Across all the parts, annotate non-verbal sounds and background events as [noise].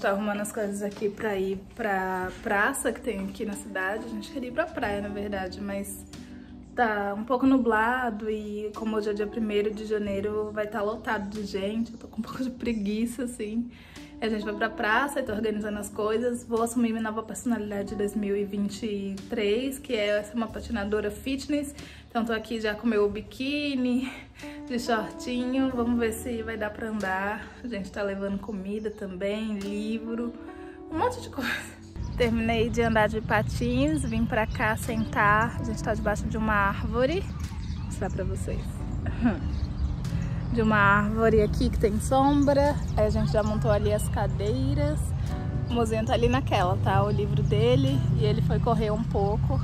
Gente tá arrumando as coisas aqui pra ir pra praça que tem aqui na cidade. A gente queria ir pra praia, na verdade, mas tá um pouco nublado e como hoje é dia 1 de janeiro vai estar tá lotado de gente. Eu tô com um pouco de preguiça, assim. A gente vai pra praça e tô organizando as coisas. Vou assumir minha nova personalidade de 2023, que é ser uma patinadora fitness. Então tô aqui já com meu biquíni, de shortinho. Vamos ver se vai dar pra andar. A gente tá levando comida também, livro, um monte de coisa. Terminei de andar de patins, vim pra cá sentar. A gente tá debaixo de uma árvore. Vou mostrar pra vocês. [laughs] de uma árvore aqui que tem sombra. Aí a gente já montou ali as cadeiras. O mozinho tá ali naquela, tá? O livro dele. E ele foi correr um pouco.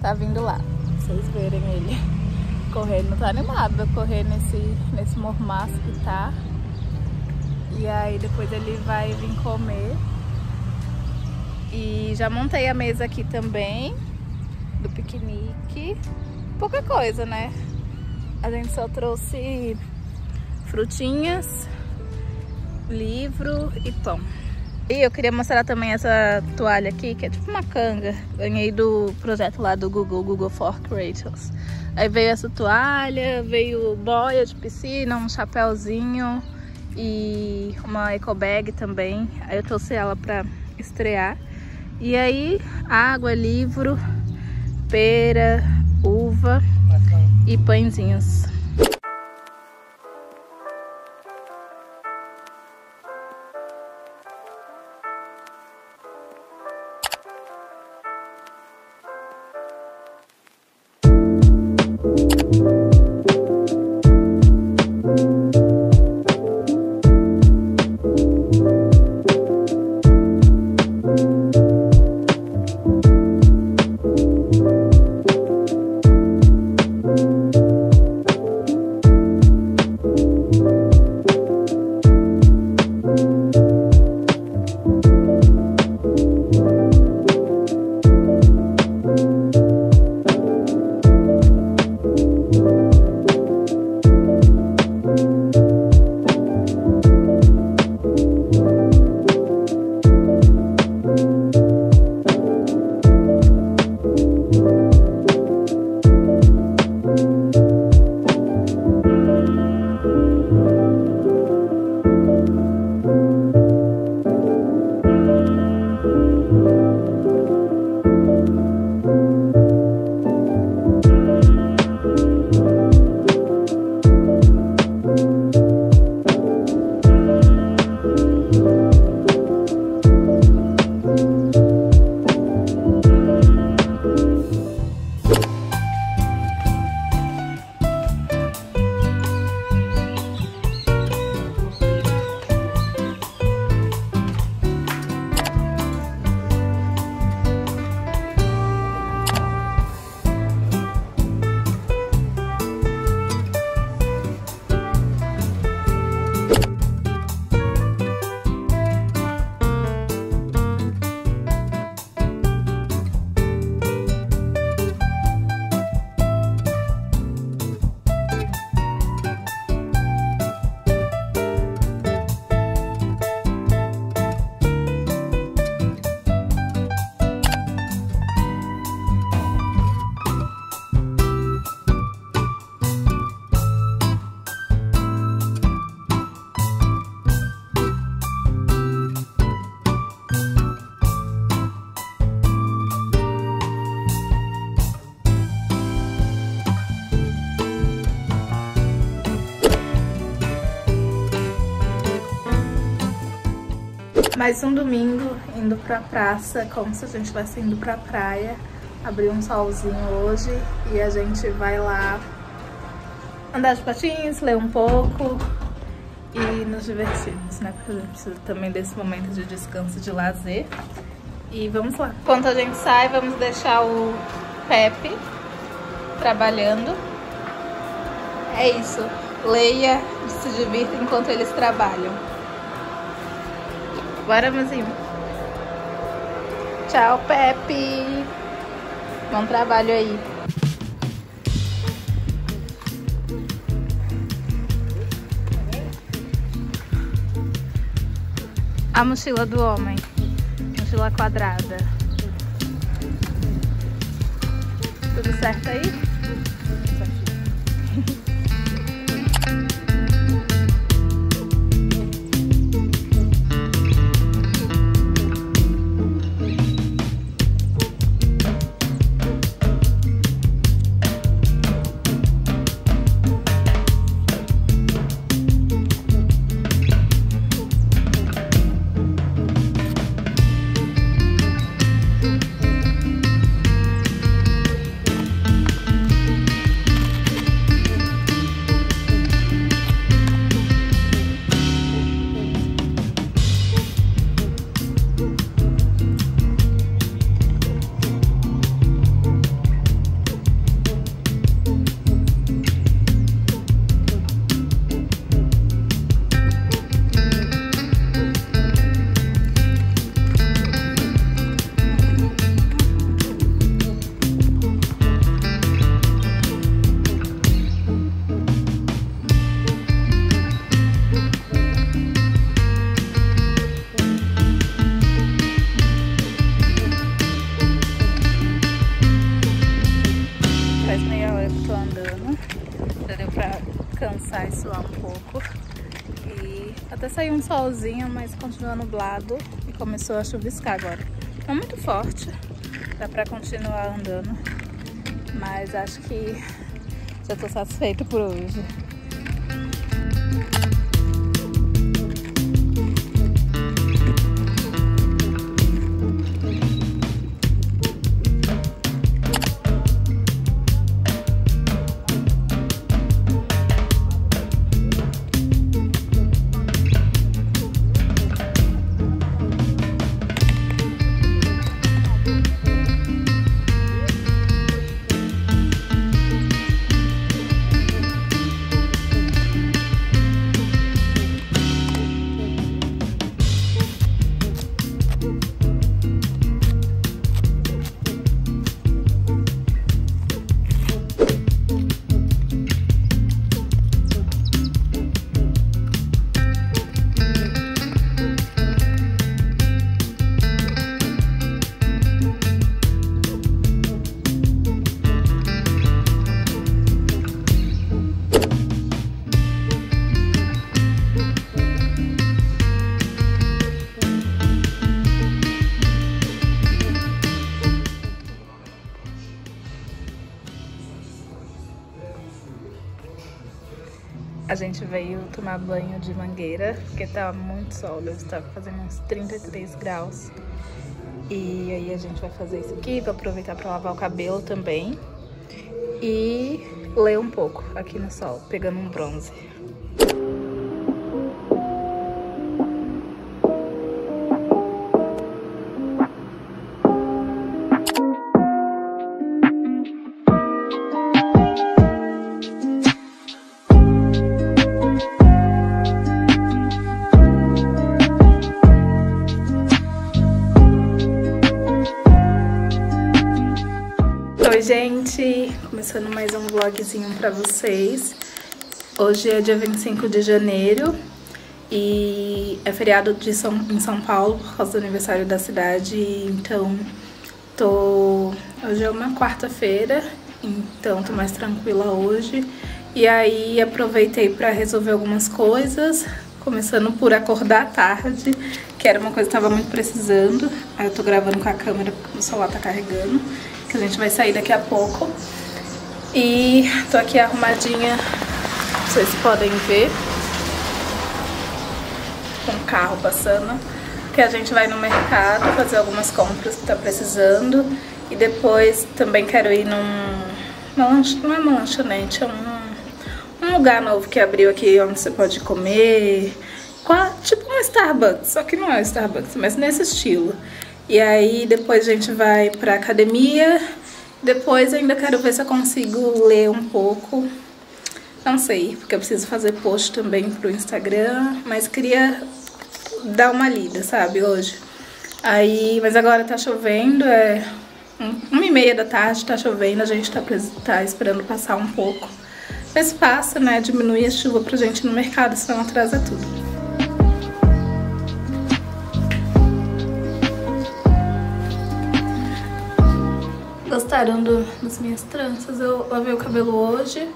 Tá vindo lá. Pra vocês verem ele [laughs] correndo. Tá animado a correr nesse, nesse mormaço que tá. E aí depois ele vai vir comer. E já montei a mesa aqui também. Do piquenique. Pouca coisa, né? A gente só trouxe frutinhas, livro e pão. E eu queria mostrar também essa toalha aqui, que é tipo uma canga. Ganhei do projeto lá do Google, Google for Creators. Aí veio essa toalha, veio boia de piscina, um chapéuzinho e uma eco bag também. Aí eu trouxe ela pra estrear. E aí, água, livro, pera, uva e pãezinhos. Mais um domingo indo pra praça, como se a gente estivesse indo pra praia. Abriu um solzinho hoje e a gente vai lá andar de patins, ler um pouco e nos divertirmos, né? Porque a gente precisa também desse momento de descanso, de lazer. E vamos lá. Enquanto a gente sai, vamos deixar o Pepe trabalhando. É isso. Leia e se divirta enquanto eles trabalham. Bora, mozinho. Tchau, Pepe. Bom trabalho aí. A mochila do homem. Mochila quadrada. Tudo certo aí? Saiu um solzinho, mas continua nublado e começou a chuviscar agora. Não muito forte, dá pra continuar andando, mas acho que já tô satisfeito por hoje. Tomar banho de mangueira, porque tava muito sol, deve estar fazendo uns 33 graus. E aí a gente vai fazer isso aqui para aproveitar para lavar o cabelo também. E ler um pouco aqui no sol, pegando um bronze. Começando mais um vlogzinho pra vocês. Hoje é dia 25 de janeiro e é feriado de São, em São Paulo por causa do aniversário da cidade, então tô... Hoje é uma quarta-feira, então tô mais tranquila hoje. E aí aproveitei pra resolver algumas coisas, começando por acordar tarde, que era uma coisa que tava muito precisando. Aí eu tô gravando com a câmera porque o celular tá carregando que a gente vai sair daqui a pouco. E tô aqui arrumadinha, vocês podem ver, com o carro passando, que a gente vai no mercado fazer algumas compras que tá precisando. E depois também quero ir num... não é uma lanchonete, é um, um lugar novo que abriu aqui onde você pode comer, tipo um Starbucks, só que não é um Starbucks, mas nesse estilo. E aí depois a gente vai pra academia. Depois ainda quero ver se eu consigo ler um pouco. Não sei, porque eu preciso fazer post também pro Instagram. Mas queria dar uma lida, sabe, hoje. Aí, mas agora tá chovendo, é uma e meia da tarde, tá chovendo, a gente tá, tá esperando passar um pouco. Mas passa, né, diminui a chuva pra gente no mercado, senão atrasa tudo. Gostaram do, das minhas tranças. Eu lavei o cabelo hoje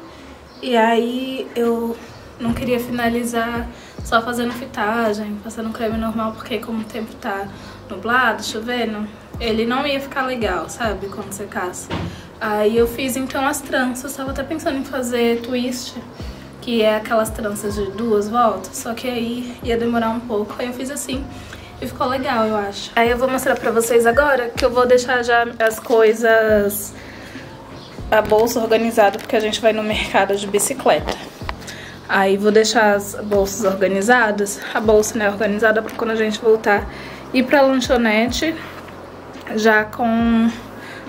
e aí eu não queria finalizar só fazendo fitagem, passando creme normal, porque como o tempo tá nublado, chovendo, ele não ia ficar legal, sabe, quando secasse. Aí eu fiz então as tranças, tava até pensando em fazer twist, que é aquelas tranças de duas voltas, só que aí ia demorar um pouco, aí eu fiz assim e ficou legal, eu acho. Aí eu vou mostrar pra vocês agora que eu vou deixar já as coisas, a bolsa organizada, porque a gente vai no mercado de bicicleta. Aí vou deixar as bolsas organizadas, a bolsa né, organizada para quando a gente voltar ir pra lanchonete já com...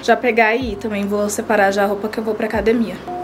já pegar aí. Também vou separar já a roupa que eu vou pra academia.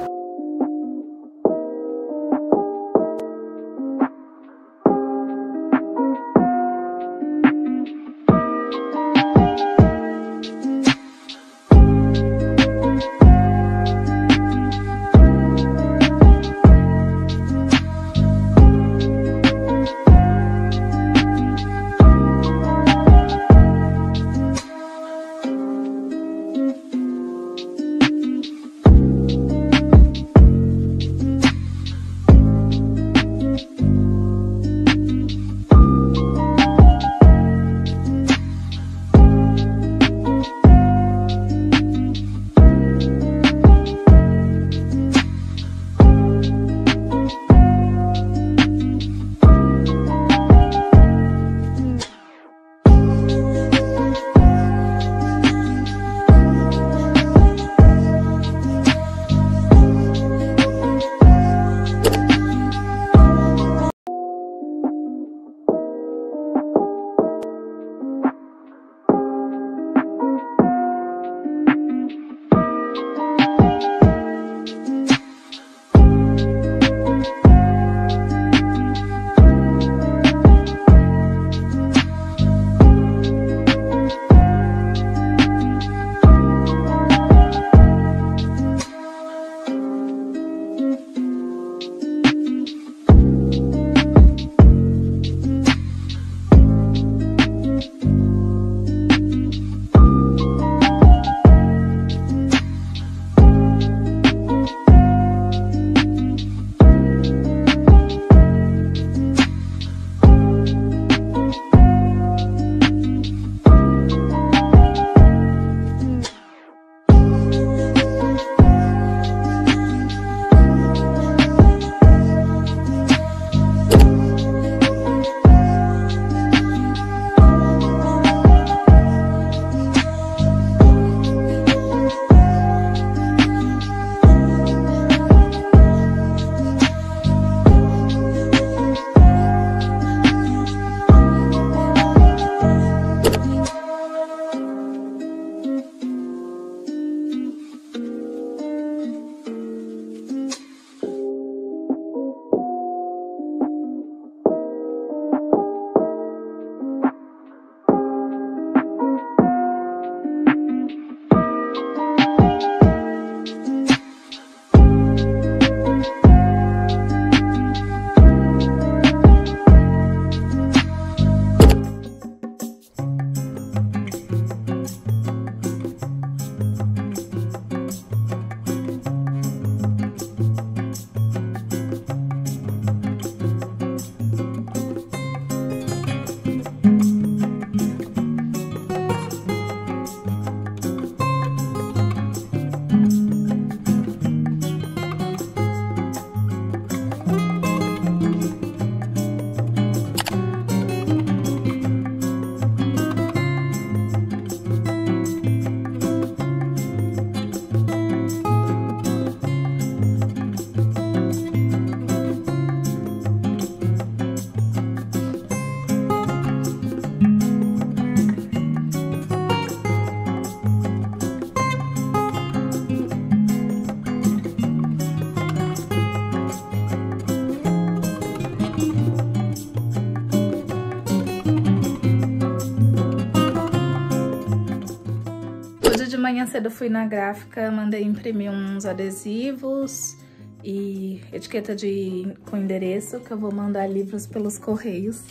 Manhã cedo fui na gráfica, mandei imprimir uns adesivos e etiqueta de, com endereço, que eu vou mandar livros pelos correios.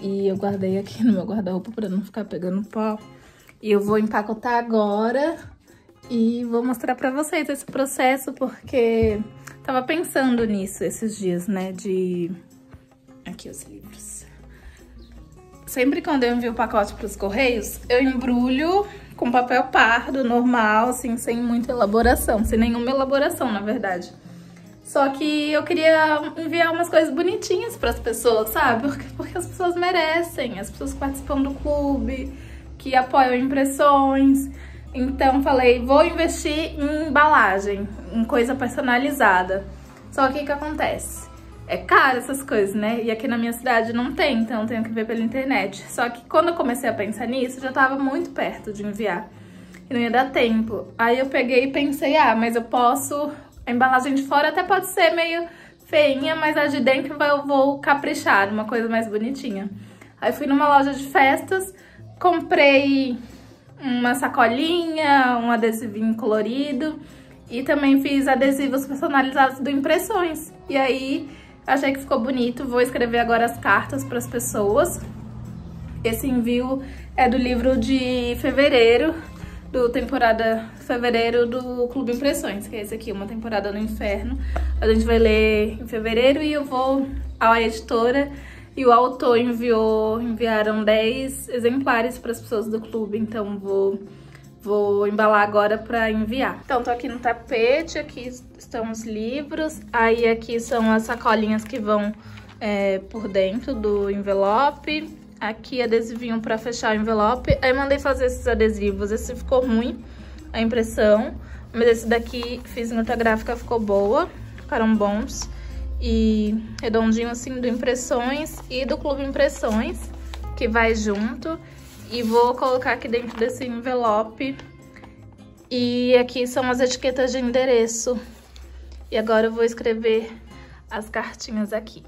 E eu guardei aqui no meu guarda-roupa para não ficar pegando pó. E eu vou empacotar agora E vou mostrar pra vocês esse processo porque tava pensando nisso esses dias, né, de... Aqui os livros. Sempre quando eu envio o pacote pros correios, eu embrulho com papel pardo, normal, assim, sem muita elaboração, sem nenhuma elaboração, na verdade. Só que eu queria enviar umas coisas bonitinhas para as pessoas, sabe? Porque, porque as pessoas merecem, as pessoas que participam do clube, que apoiam impressões. Então falei, vou investir em embalagem, em coisa personalizada. Só que o que acontece? É caro essas coisas, né? E aqui na minha cidade não tem, então tenho que ver pela internet. Só que quando eu comecei a pensar nisso, já tava muito perto de enviar. E não ia dar tempo. Aí eu peguei e pensei, ah, mas eu posso... A embalagem de fora até pode ser meio feinha, mas a de dentro eu vou caprichar, uma coisa mais bonitinha. Aí fui numa loja de festas, comprei uma sacolinha, um adesivinho colorido e também fiz adesivos personalizados do Impressões. E aí Achei que ficou bonito, vou escrever agora as cartas para as pessoas. Esse envio é do livro de fevereiro, do temporada fevereiro do Clube Impressões, que é esse aqui, Uma Temporada no Inferno. A gente vai ler em fevereiro e eu vou à editora e o autor enviou, enviaram 10 exemplares para as pessoas do clube, então vou Vou embalar agora para enviar. Então, tô aqui no tapete, aqui estão os livros, aí aqui são as sacolinhas que vão é, por dentro do envelope, aqui adesivinho para fechar o envelope. Aí mandei fazer esses adesivos, esse ficou ruim, a impressão, mas esse daqui fiz outra gráfica, ficou boa, ficaram bons. E redondinho assim do Impressões e do Clube Impressões, que vai junto. E vou colocar aqui dentro desse envelope. E aqui são as etiquetas de endereço. E agora eu vou escrever as cartinhas aqui.